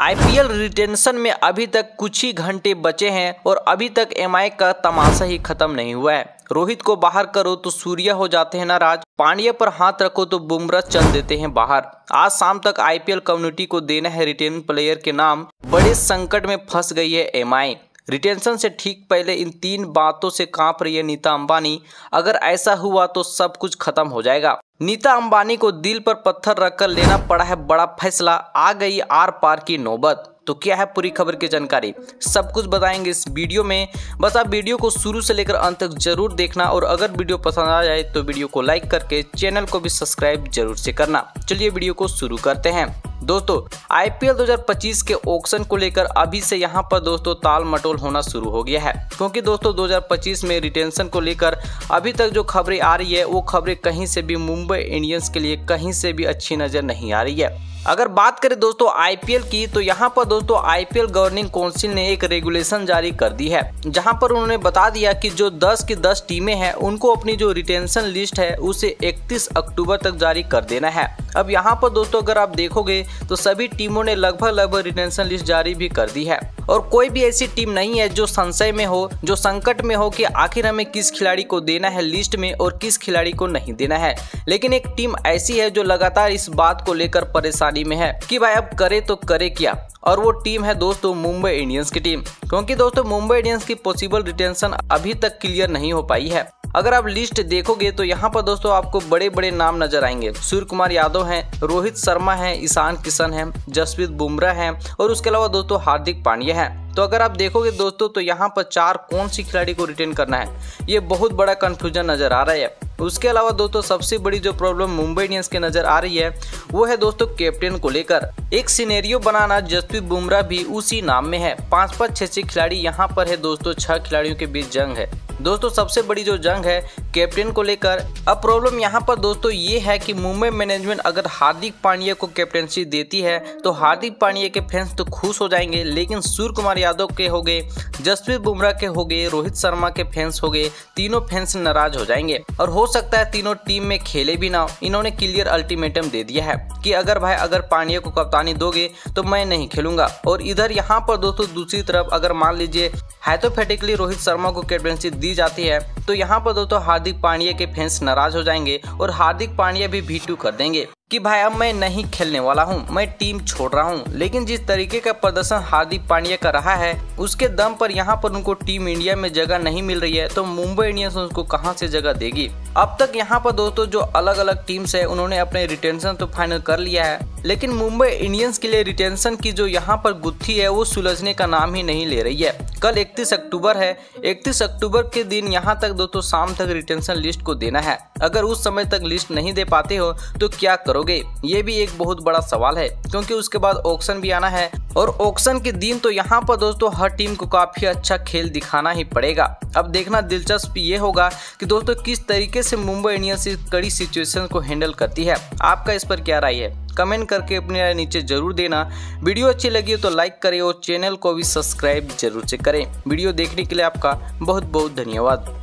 IPL retention में अभी तक कुछ ही घंटे बचे हैं और अभी तक एमआई का तमाशा ही खत्म नहीं हुआ है। रोहित को बाहर करो तो सूर्या हो जाते हैं नाराज़ पांड्या पर हाथ रखो तो बुमराह चल देते हैं बाहर। आज शाम तक आईपीएल कम्युनिटी को देना है रिटेन प्लेयर के नाम। बड़े संकट में फंस गई है एमआई रिटेंशन से ठीक पहले इन तीन बातों से काँप रही है नीता अंबानी। अगर ऐसा हुआ तो सब कुछ खत्म हो जाएगा। नीता अंबानी को दिल पर पत्थर रखकर लेना पड़ा है बड़ा फैसला। आ गई आर पार की नौबत। तो क्या है पूरी खबर की जानकारी? सब कुछ बताएँगे इस वीडियो में। बस आप वीडियो को शुरू से लेकर अंत तक ज़रूर देखना और अगर वीडियो पसंद आ जाए तो वीडियो को लाइक करके चैनल को भी सब्सक्राइब ज़रूर से करना। चलिए वीडियो को शुरू करते हैं। दोस्तों आईपीएल 2025 के ऑक्शन को लेकर अभी से यहाँ पर दोस्तों ताल मटोल होना शुरू हो गया है। क्योंकि दोस्तों 2025 में रिटेंशन को लेकर अभी तक जो खबरें आ रही है, वो खबरें कहीं से भी मुंबई इंडियंस के लिए कहीं से भी अच्छी नज़र नहीं आ रही है। अगर बात करें दोस्तों आईपीएल की तो यहाँ पर दोस्तों आईपीएल गवर्निंग काउंसिल ने एक रेगुलेशन जारी कर दी है, जहाँ पर उन्होंने बता दिया कि जो 10 की 10 टीमें हैं, उनको अपनी जो रिटेंशन लिस्ट है, उसे 31 अक्टूबर तक जारी कर देना है। अब यहाँ पर दोस्तों अगर आप देखोगे तो सभी टीमों ने लगभग लगभग रिटेंशन लिस्ट जारी भी कर दी है। और कोई भी ऐसी टीम नहीं है जो संशय में हो, जो संकट में हो कि आखिर हमें किस खिलाड़ी को देना है लिस्ट में और किस खिलाड़ी को नहीं देना है। लेकिन एक टीम ऐसी है जो लगातार इस बात को लेकर परेशानी में है कि भाई अब करे तो करे क्या? और वो टीम है दोस्तों मुंबई इंडियंस की टीम। क्योंकि दोस्तों मुंबई इंडियंस की पॉसिबल रिटेंशन अभी तक क्लियर नहीं हो पाई है। अगर आप लिस्ट देखोगे तो यहाँ पर दोस्तों आपको बड़े बड़े नाम नज़र आएँगे। सूर्य कुमार यादव हैं, रोहित शर्मा हैं, ईशान किशन हैं, जसप्रीत बुमराह हैं और उसके अलावा दोस्तों हार्दिक पांड्या हैं। तो अगर आप देखोगे दोस्तों तो यहाँ पर चार कौन सी खिलाड़ी को रिटेन करना है? ये बहुत बड़ा कंफ्यूजन नज़र आ रहा है। उसके अलावा दोस्तों सबसे बड़ी जो प्रॉब्लम मुंबई इंडियंस के नज़र आ रही है, वो है दोस्तों कैप्टन को लेकर। एक सिनेरियो बनाना जसप्रीत बुमराह भी उसी नाम में है। पाँच पाँच छह छह खिलाड़ी यहाँ पर है दोस्तों, छह खिलाड़ियों के बीच जंग है। दोस्तों, सबसे बड़ी जो जंग है कैप्टन को लेकर। अब प्रॉब्लम यहाँ पर दोस्तों ये है कि मुंबई मैनेजमेंट अगर हार्दिक पांड्या को कैप्टनसी देती है तो हार्दिक पांड्या के फैंस तो खुश हो जाएँगे, लेकिन सूर्य कुमार यादव के हो गए, जसप्रीत बुमराह के हो गए, रोहित शर्मा के फैंस हो गए, तीनों फैंस नाराज़ हो जाएँगे। और हो सकता है तीनों टीम में खेले भी ना इन्होंने क्लियर अल्टीमेटम दे दिया है कि अगर भाई, अगर पांड्या को कप्तानी दोगे तो मैं नहीं खेलूँगा। और इधर यहाँ पर दोस्तों, दूसरी तरफ़ अगर मान लीजिए हाइथोफेटिकली रोहित शर्मा को कैप्टनसी दी जाती है। तो यहाँ पर दोस्तों हार्दिक पांड्या के फैंस नाराज़ हो जाएँगे और हार्दिक पांड्या भी भीटू कर देंगे कि भाई अब मैं नहीं खेलने वाला हूँ, मैं टीम छोड़ रहा हूँ। लेकिन जिस तरीके का प्रदर्शन हार्दिक पांड्या का रहा है, उसके दम पर यहाँ पर उनको टीम इंडिया में जगह नहीं मिल रही है तो मुंबई इंडियंस उनको कहाँ से जगह देगी? अब तक यहाँ पर दोस्तों जो अलग अलग टीम्स है, उन्होंने अपने रिटेंशन तो फाइनल कर लिया है, लेकिन मुंबई इंडियंस के लिए रिटेंशन की जो यहाँ पर गुत्थी है, वो सुलझने का नाम ही नहीं ले रही है। कल 31 अक्टूबर है 31 अक्टूबर के दिन यहाँ तक दोस्तों शाम तक रिटेंशन लिस्ट को देना है। अगर उस समय तक लिस्ट नहीं दे पाते हो तो क्या करोगे? ये भी एक बहुत बड़ा सवाल है, क्योंकि उसके बाद ऑप्शन भी आना है और ऑक्शन के दिन तो यहाँ पर दोस्तों हर टीम को काफ़ी अच्छा खेल दिखाना ही पड़ेगा। अब देखना दिलचस्प ये होगा कि दोस्तों किस तरीके से मुंबई इंडियंस इस कड़ी सिचुएशन को हैंडल करती है। आपका इस पर क्या राय है? कमेंट करके अपनी राय नीचे ज़रूर देना। वीडियो अच्छी लगी हो तो लाइक करें और चैनल को भी सब्सक्राइब ज़रूर से करें। वीडियो देखने के लिए आपका बहुत बहुत धन्यवाद।